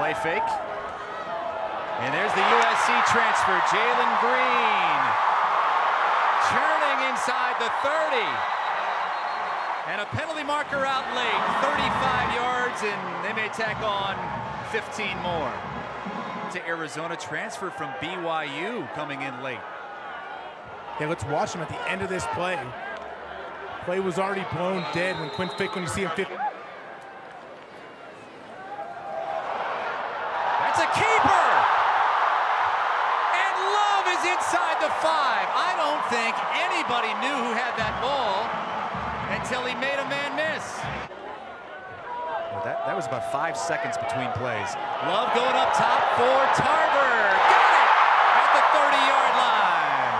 Play fake. And there's the USC transfer, Jalen Greene. Churning inside the 30. And a penalty marker out late, 35 yards, and they may tack on 15 more. To Arizona transfer from BYU coming in late. Hey, let's watch him at the end of this play. Play was already blown dead when Quinn Fick, when you see him fit. That's a keeper! And Love is inside the five. I don't think anybody knew who had that ball until he made a man miss. Well, that, that was about five seconds between plays. Love going up top for Tarver. Got it at the 30-yard line.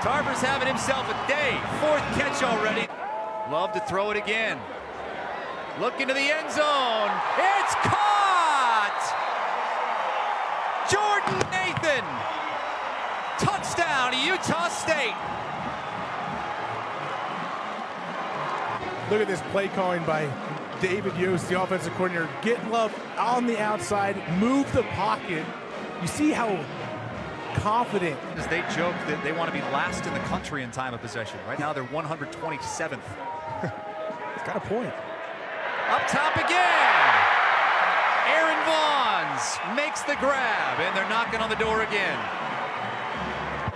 Tarver's having himself a day. Fourth catch already. Love to throw it again. Look into the end zone. It's caught! Jordan Nathan. Touchdown, Utah State. Look at this play calling by David Yost, the offensive coordinator. Get Love on the outside, move the pocket. You see how confident. As they joke that they want to be last in the country in time of possession. Right now they're 127th. It's got a point. Up top again. Aaron Vaughns makes the grab, and they're knocking on the door again.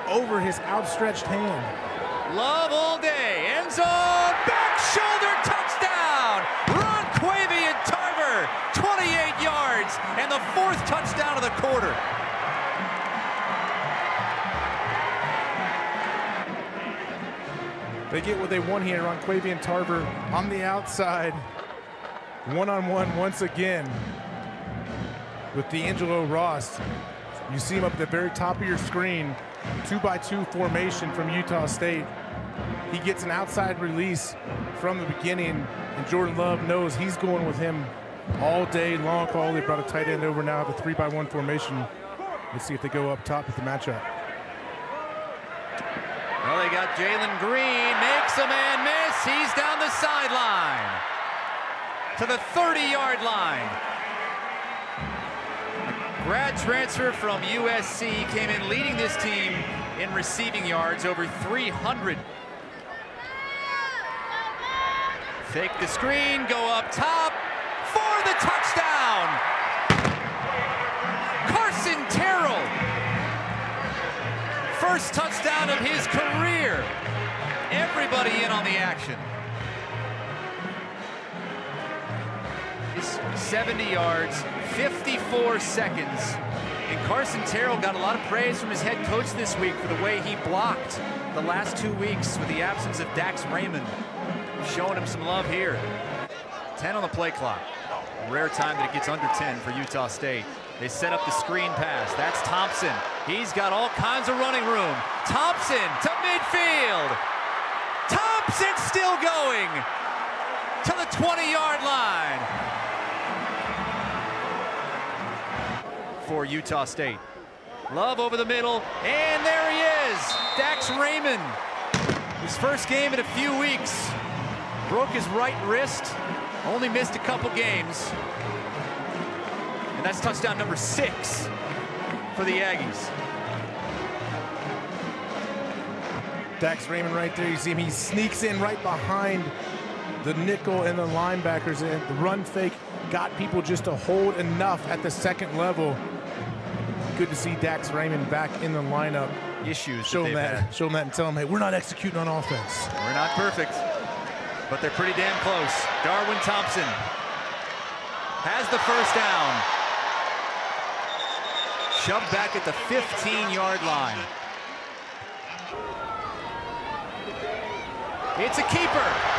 Over his outstretched hand. Love all day. End zone. Back shoulder touchdown. Ron Quavy and Tarver. 28 yards, and the fourth touchdown of the quarter. They get what they want here on and Tarver on the outside. One-on-one -on -one once again with D'Angelo Ross. You see him up at the very top of your screen. Two by two formation from Utah State. He gets an outside release from the beginning, and Jordan Love knows he's going with him all day long. Call. They brought a tight end over now, the three by one formation. Let's see if they go up top with the matchup. Well, they got Jalen Greene, makes a man miss. He's down the sideline to the 30-yard line. Grad transfer from USC came in leading this team in receiving yards, over 300. Fake the screen, go up top for the touchdown. Carson Terrell first touchdown of his career. Everybody in on the action. He's 70 yards, 54 seconds. And Carson Terrell got a lot of praise from his head coach this week for the way he blocked the last two weeks with the absence of Dax Raymond. Showing him some love here. 10 on the play clock. Rare time that it gets under 10 for Utah State. They set up the screen pass. That's Thompson. He's got all kinds of running room. Thompson to midfield. Thompson still going to the 20-yard line for Utah State. Love over the middle, and there he is, Dax Raymond. His first game in a few weeks. Broke his right wrist, only missed a couple games. And that's touchdown number six for the Aggies. Dax Raymond right there. You see him. He sneaks in right behind the nickel and the linebackers. And the run fake got people just to hold enough at the second level. Good to see Dax Raymond back in the lineup. Issues Show that him that. had. Show him that and tell him, hey, we're not executing on offense. We're not perfect, but they're pretty damn close. Darwin Thompson has the first down. Shoved back at the 15-yard line. It's a keeper.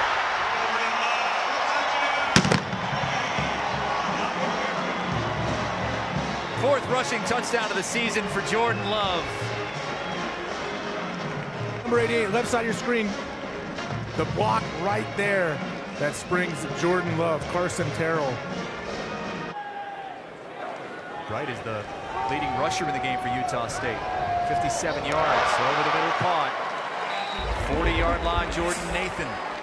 Fourth rushing touchdown of the season for Jordan Love. Number 88, left side of your screen. The block right there that springs Jordan Love, Carson Terrell. Wright is the leading rusher in the game for Utah State. 57 yards, over the middle caught. 40-yard line, Jordan Nathan.